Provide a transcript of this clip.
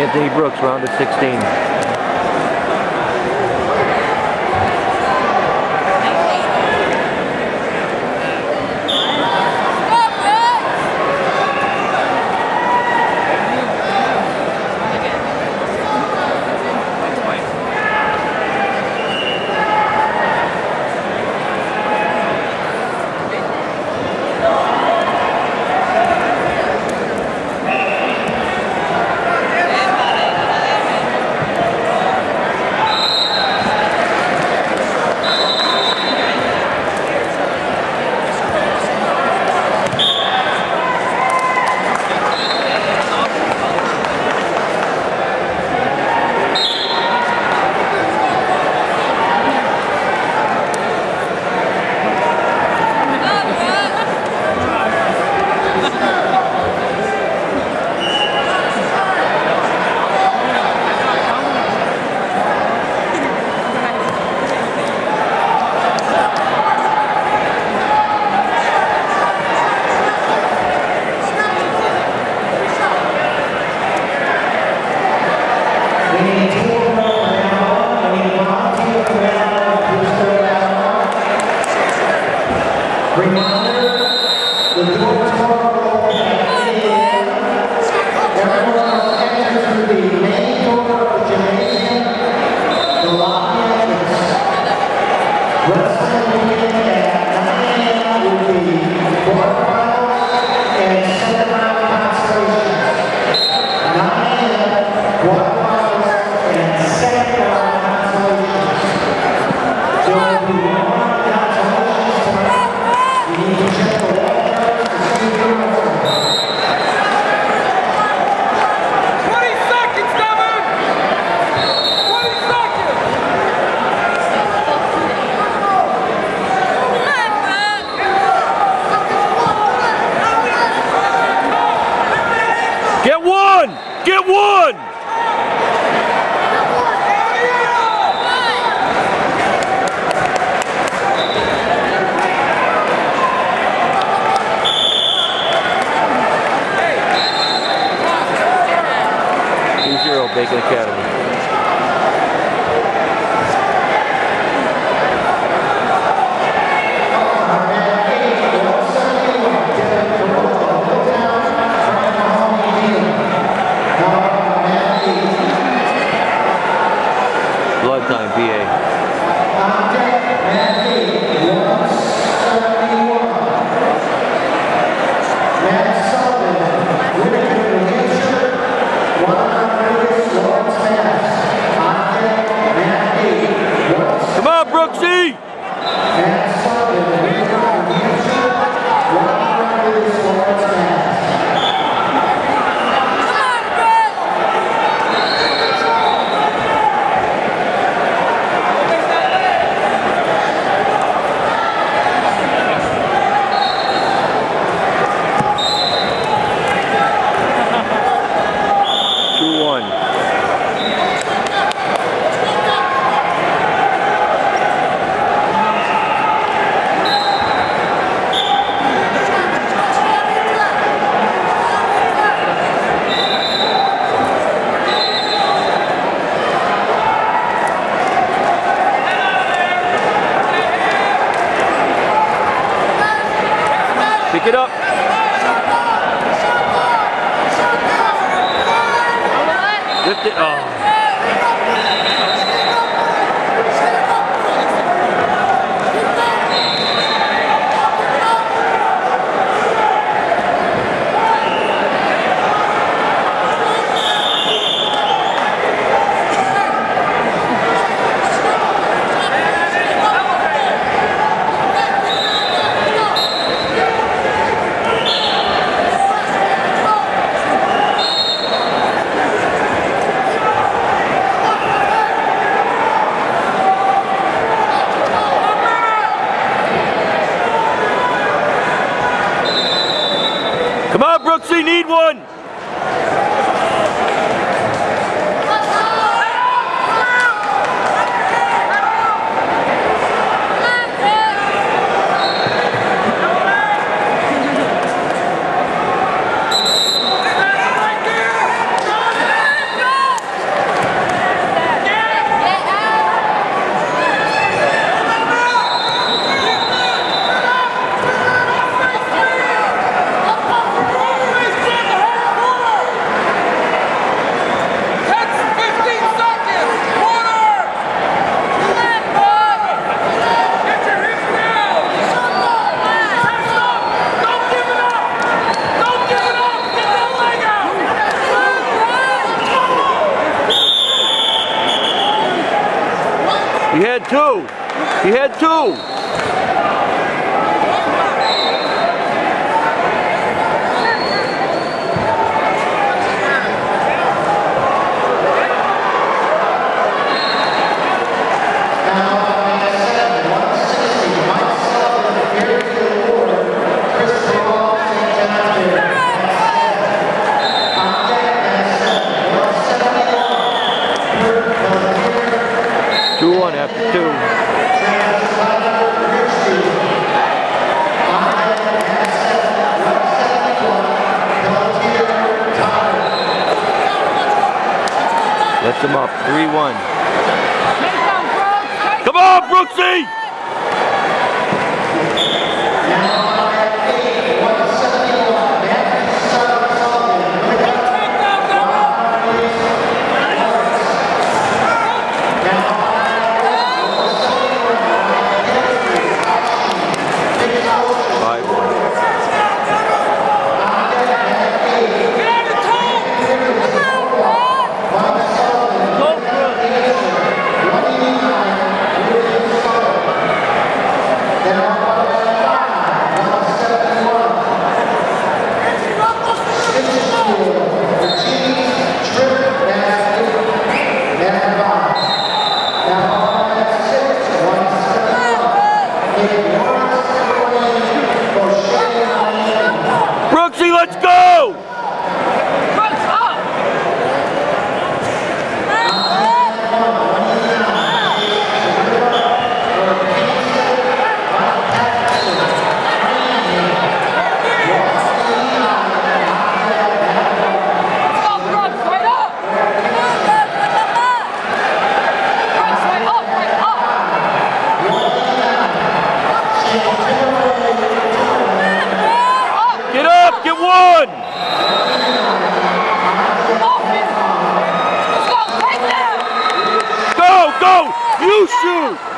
Anthony Brooks, round of 16. 50, oh. He had two. He had two. Two one after two. Lets him up. Three one. Come on, Brooksy! Go, go! You shoot!